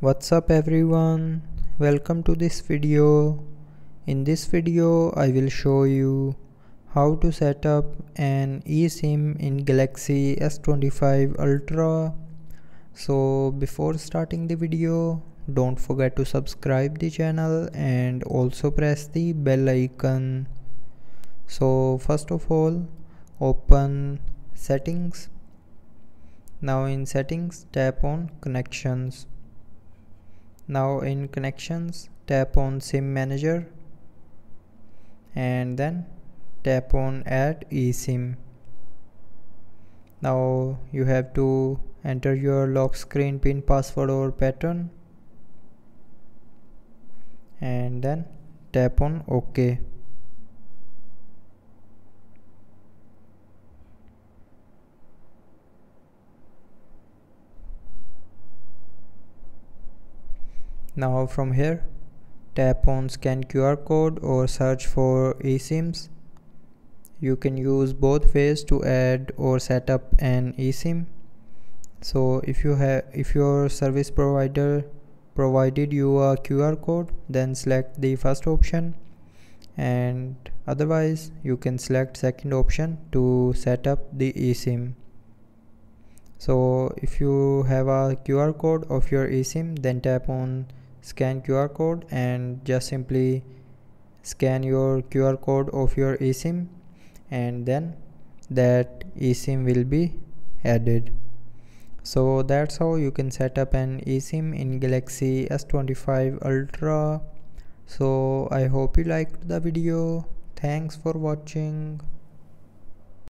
What's up everyone? Welcome to this video. In this video I will show you how to set up an eSIM in Galaxy S25 Ultra. So before starting the video don't forget to subscribe the channel and also press the bell icon. So first of all open settings now in settings tap on connections now in connections tap on sim manager and then tap on add eSIM. Now you have to enter your lock screen pin password or pattern and then tap on ok now from here tap on scan QR code or search for eSIMs. You can use both ways to add or set up an eSIM. So if you have if your service provider provided you a QR code then select the first option. And otherwise you can select second option to set up the eSIM. So if you have a QR code of your eSIM then tap on scan QR code and just simply scan your QR code of your eSIM and then that eSIM will be added. So that's how you can set up an eSIM in Galaxy S25 Ultra. So I hope you liked the video. Thanks for watching